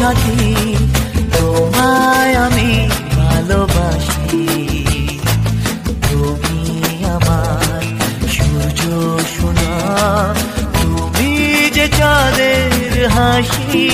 সাথী তোমায় আমি ভালোবাসি। তুমি আমার সূর্য শোনা তুমি যে চাঁদের হাসি।